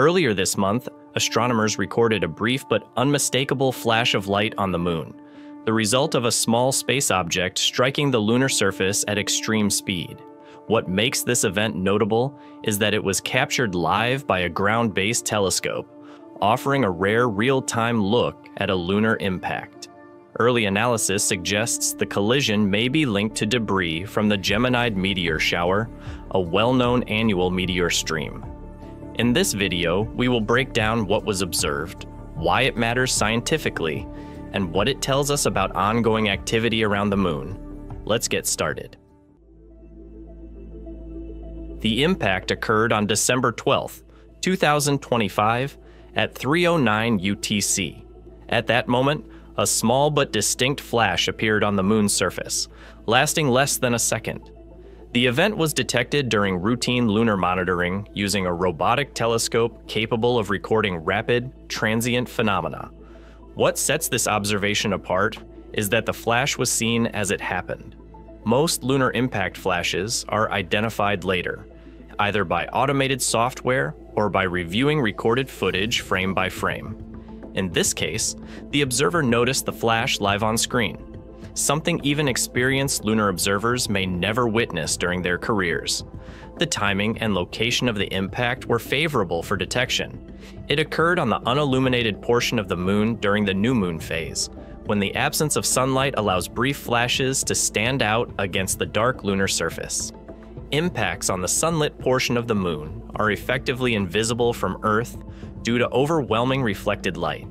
Earlier this month, astronomers recorded a brief but unmistakable flash of light on the moon, the result of a small space object striking the lunar surface at extreme speed. What makes this event notable is that it was captured live by a ground based telescope, offering a rare real time look at a lunar impact. Early analysis suggests the collision may be linked to debris from the Geminid meteor shower, a well known annual meteor stream. In this video, we will break down what was observed, why it matters scientifically, and what it tells us about ongoing activity around the moon. Let's get started. The impact occurred on December 12, 2025, at 309 UTC. At that moment, a small but distinct flash appeared on the moon's surface, lasting less than a second. The event was detected during routine lunar monitoring using a robotic telescope capable of recording rapid, transient phenomena. What sets this observation apart is that the flash was seen as it happened. Most lunar impact flashes are identified later, either by automated software or by reviewing recorded footage frame by frame. In this case, the observer noticed the flash live on screen, something even experienced lunar observers may never witness during their careers. The timing and location of the impact were favorable for detection. It occurred on the unilluminated portion of the moon during the new moon phase, when the absence of sunlight allows brief flashes to stand out against the dark lunar surface. Impacts on the sunlit portion of the moon are effectively invisible from Earth due to overwhelming reflected light.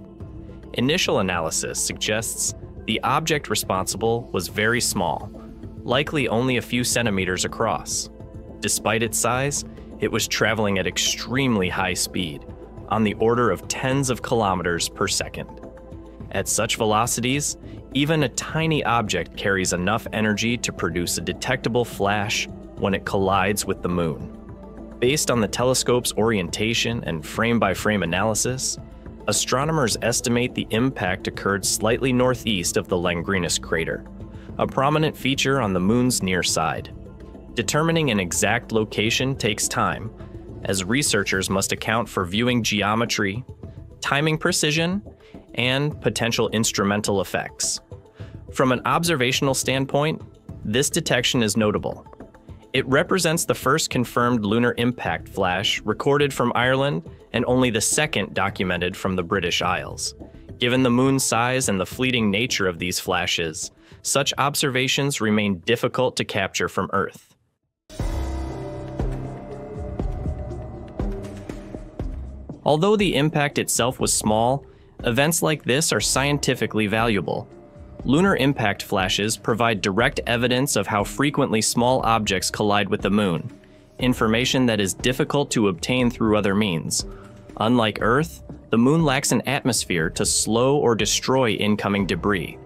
Initial analysis suggests the object responsible was very small, likely only a few centimeters across. Despite its size, it was traveling at extremely high speed, on the order of tens of kilometers per second. At such velocities, even a tiny object carries enough energy to produce a detectable flash when it collides with the moon. Based on the telescope's orientation and frame by frame analysis, astronomers estimate the impact occurred slightly northeast of the Langrenus crater, a prominent feature on the moon's near side. Determining an exact location takes time, as researchers must account for viewing geometry, timing precision, and potential instrumental effects. From an observational standpoint, this detection is notable. It represents the first confirmed lunar impact flash recorded from Ireland and only the second documented from the British Isles. Given the moon's size and the fleeting nature of these flashes, such observations remain difficult to capture from Earth. Although the impact itself was small, events like this are scientifically valuable. Lunar impact flashes provide direct evidence of how frequently small objects collide with the moon, information that is difficult to obtain through other means. Unlike Earth, the moon lacks an atmosphere to slow or destroy incoming debris.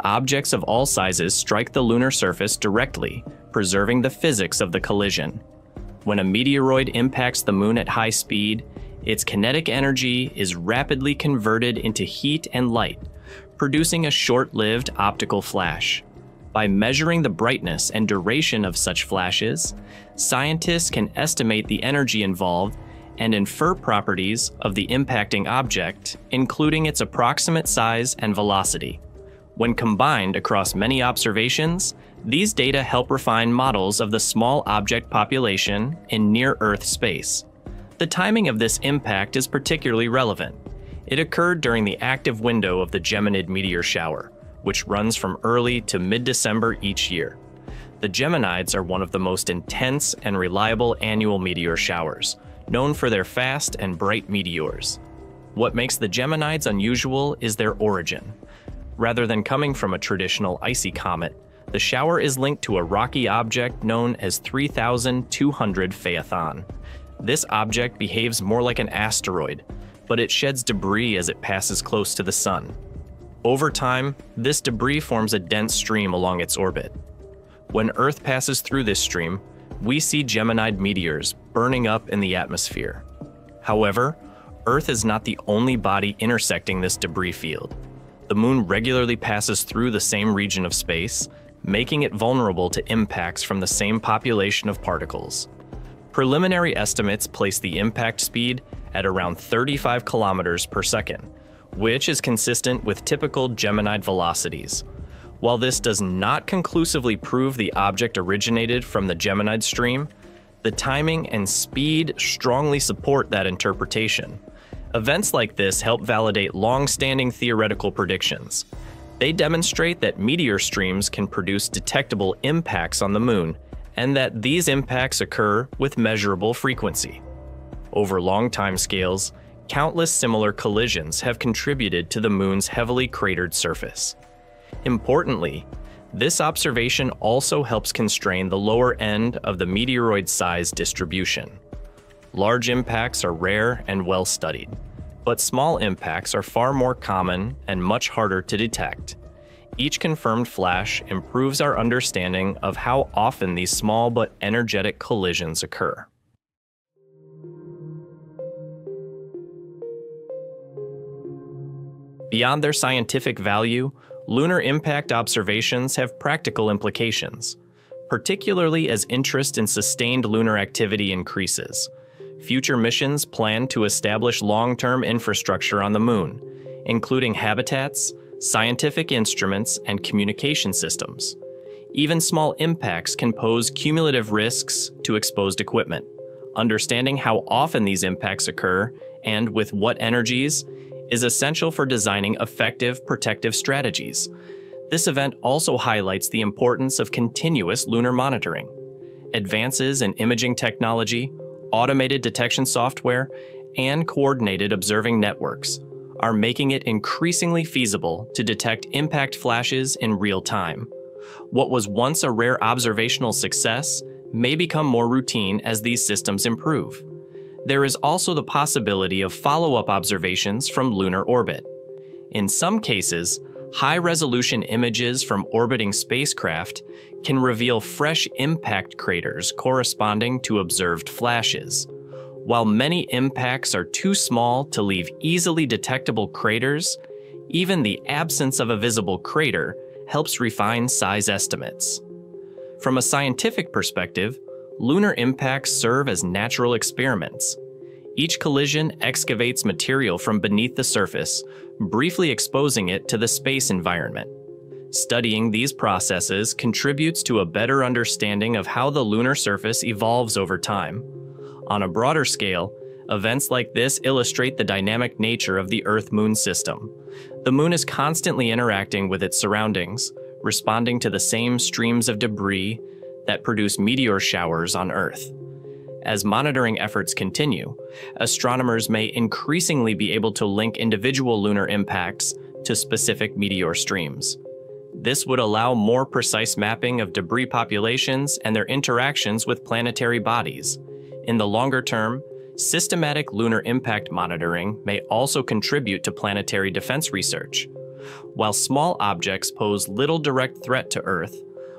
Objects of all sizes strike the lunar surface directly, preserving the physics of the collision. When a meteoroid impacts the moon at high speed, its kinetic energy is rapidly converted into heat and light, producing a short lived optical flash. By measuring the brightness and duration of such flashes, scientists can estimate the energy involved and infer properties of the impacting object, including its approximate size and velocity. When combined across many observations, these data help refine models of the small object population in near Earth space. The timing of this impact is particularly relevant. It occurred during the active window of the Geminid meteor shower, which runs from early to mid December each year. The Geminids are one of the most intense and reliable annual meteor showers, known for their fast and bright meteors. What makes the Geminids unusual is their origin. Rather than coming from a traditional icy comet, the shower is linked to a rocky object known as 3200 Phaethon. This object behaves more like an asteroid, but it sheds debris as it passes close to the Sun. Over time, this debris forms a dense stream along its orbit. When Earth passes through this stream, we see Geminid meteors burning up in the atmosphere. However, Earth is not the only body intersecting this debris field. The Moon regularly passes through the same region of space, making it vulnerable to impacts from the same population of particles. Preliminary estimates place the impact speed at around 35 kilometers per second, which is consistent with typical Geminid velocities. While this does not conclusively prove the object originated from the Geminid stream, the timing and speed strongly support that interpretation. Events like this help validate long standing theoretical predictions. They demonstrate that meteor streams can produce detectable impacts on the moon, and that these impacts occur with measurable frequency. Over long time scales, countless similar collisions have contributed to the moon's heavily cratered surface. Importantly, this observation also helps constrain the lower end of the meteoroid size distribution. Large impacts are rare and well studied, but small impacts are far more common and much harder to detect. Each confirmed flash improves our understanding of how often these small but energetic collisions occur. Beyond their scientific value, lunar impact observations have practical implications, particularly as interest in sustained lunar activity increases. Future missions plan to establish long term infrastructure on the moon, including habitats, scientific instruments, and communication systems. Even small impacts can pose cumulative risks to exposed equipment. Understanding how often these impacts occur and with what energies is essential for designing effective protective strategies. This event also highlights the importance of continuous lunar monitoring. Advances in imaging technology, automated detection software, and coordinated observing networks are making it increasingly feasible to detect impact flashes in real time. What was once a rare observational success may become more routine as these systems improve there is also the possibility of follow up observations from lunar orbit. In some cases, high resolution images from orbiting spacecraft can reveal fresh impact craters corresponding to observed flashes. While many impacts are too small to leave easily detectable craters, even the absence of a visible crater helps refine size estimates. From a scientific perspective, lunar impacts serve as natural experiments. Each collision excavates material from beneath the surface, briefly exposing it to the space environment. Studying these processes contributes to a better understanding of how the lunar surface evolves over time. On a broader scale, events like this illustrate the dynamic nature of the Earth Moon system. The moon is constantly interacting with its surroundings, responding to the same streams of debris that produce meteor showers on Earth. As monitoring efforts continue, astronomers may increasingly be able to link individual lunar impacts to specific meteor streams. This would allow more precise mapping of debris populations and their interactions with planetary bodies. In the longer term, systematic lunar impact monitoring may also contribute to planetary defense research. While small objects pose little direct threat to Earth,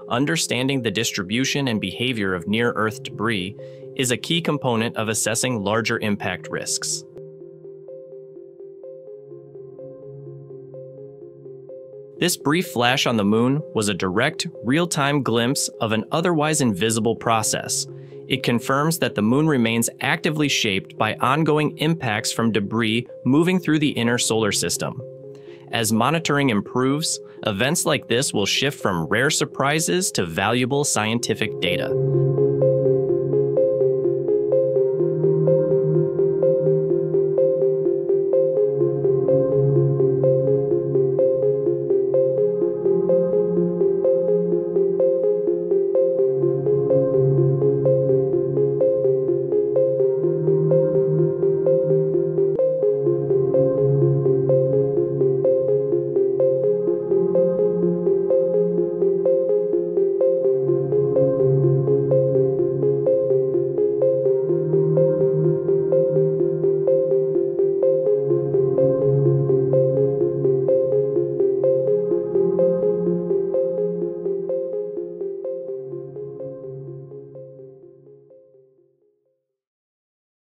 understanding the distribution and behavior of near Earth debris is a key component of assessing larger impact risks. This brief flash on the moon was a direct, real time glimpse of an otherwise invisible process. It confirms that the moon remains actively shaped by ongoing impacts from debris moving through the inner solar system. As monitoring improves, events like this will shift from rare surprises to valuable scientific data.